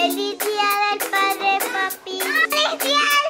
¡Feliz Día del Padre, papi! ¡Feliz Día